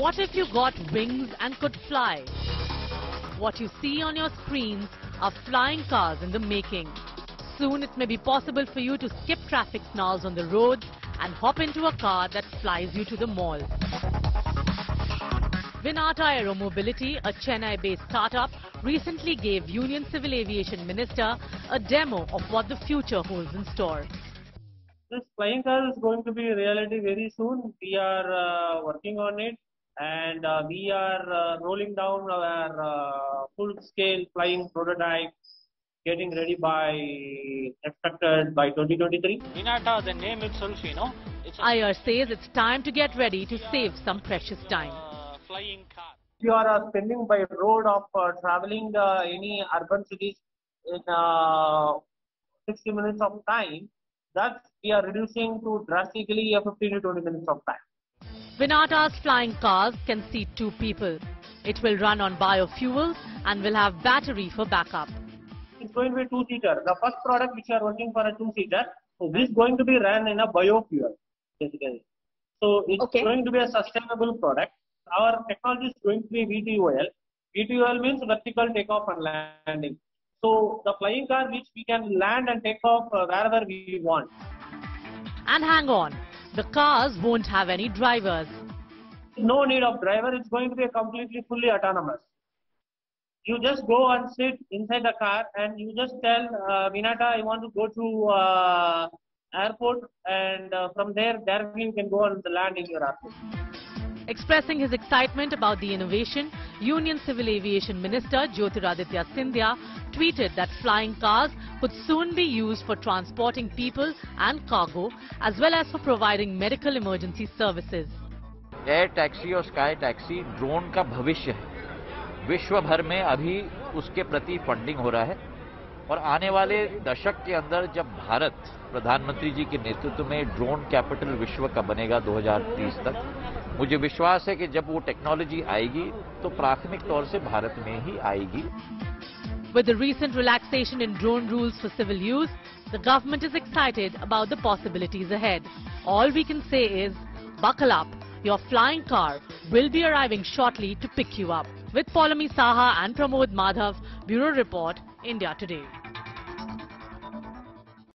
What if you got wings and could fly? What you see on your screens are flying cars in the making. Soon it may be possible for you to skip traffic snarls on the roads and hop into a car that flies you to the mall. Vinata Aeromobility, a Chennai-based startup, recently gave Union Civil Aviation Minister a demo of what the future holds in store. This flying car is going to be a reality very soon. We are uh, working on it and uh, we are uh, rolling down our uh, full-scale flying prototype getting ready by expected by 2023. Vinata, the name itself, you know, it's IR says it's time to get ready to save some precious time. uh, flying car. If you are uh, spending by road of uh, traveling uh, any urban cities in uh, 60 minutes of time, that we are reducing to drastically uh, 15 to 20 minutes of time. Vinata's flying cars can seat two people. It will run on biofuels and will have battery for backup. It's going to be two-seater. The first product which we are working for a two-seater, so this is going to be run in a biofuel, basically. So it's Okay. going to be a sustainable product. Our technology is going to be VTOL. VTOL means vertical takeoff and landing. So the flying car which we can land and take off uh, wherever we want. And hang on, the cars won't have any drivers. No need of driver. It's going to be completely fully autonomous. You just go and sit inside the car and you just tell uh, Vinata, I want to go to uh, airport and uh, from there directly you can go and land in your airport. Expressing his excitement about the innovation, Union Civil Aviation Minister Jyotiraditya Scindia tweeted that flying cars could soon be used for transporting people and cargo as well as for providing medical emergency services. Air taxi or sky taxi, drone ka भविष्य hai. Vishwa bhar mein अभी uske prati funding हो रहा है और आने वाले दशक के अंदर जब भारत प्रधानमंत्री जी के नेतृत्व में ड्रोन कैपिटल विश्व का बनेगा 2030 तक मुझे विश्वास है कि जब वो टेक्नोलॉजी आएगी तो प्राथमिक तौर से भारत में ही आएगी। With recent relaxation in drone rules for civil use the government is excited about the possibilities ahead all we can say is buckle up your flying car will be arriving shortly to pick you up with Poulami Saha and Pramod Madhav bureau report India today